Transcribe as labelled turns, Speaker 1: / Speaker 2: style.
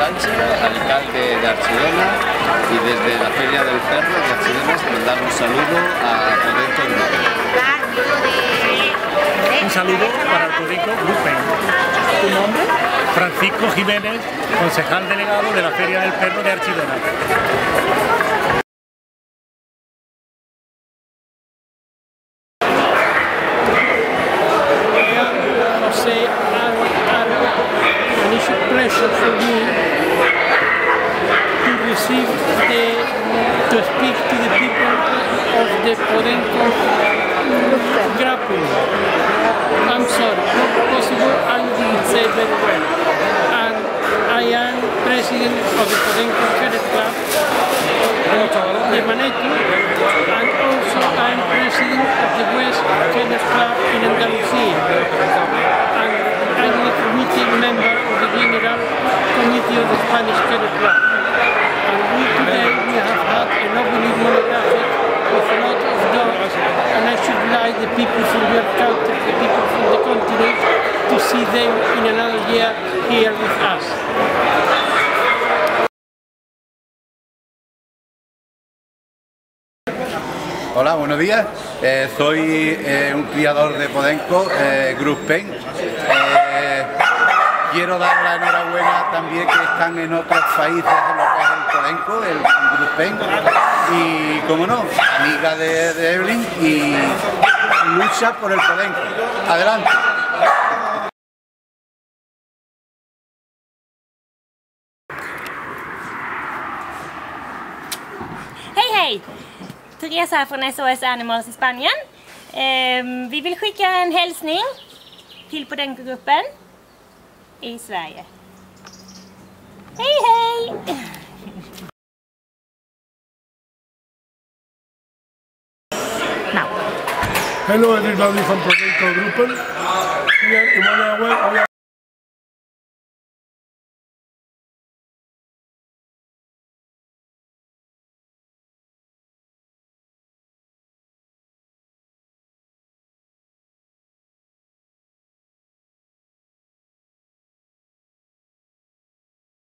Speaker 1: Sánchez, alcalde de Archidona y desde la Feria del Perro de Archidona mandar un saludo a Podenco Grupo.
Speaker 2: Un saludo para el Podenco Grupo.
Speaker 3: ¿Tu nombre?
Speaker 2: Francisco Jiménez, concejal delegado de la Feria del Perro de Archidona.
Speaker 4: pressure for to receive the to speak to the people of the Podenco grappling. I'm sorry, not possible, I didn't say very well. And I am president of the Podenco Cadet Club, the Manetu, and also I am president of the West Cadet Club in Andalusia. And I'm the committee member of the General Committee of the Spanish Cadet Club. A lovely monographic with a lot of dogs and I should like the people from your country, the people from the continent to see them in another year here with us.
Speaker 5: Hola, buenos días. Eh, soy eh, un criador de Podenco, eh, Group Pen. Eh, quiero dar la enhorabuena también que están en otros países de lo que es el Podenco, el Group Pen. Y, como no, amiga de, de Evelyn y lucha por el Podenco. Adelante.
Speaker 6: Hej hej! Therese här från SOS Animals i Spanien. Ehm, vi vill skicka en hälsning till Podenco-gruppen i Sverige. Hej hej!
Speaker 7: Hello everybody from Podenco Gruppen. Here in Monagua, we are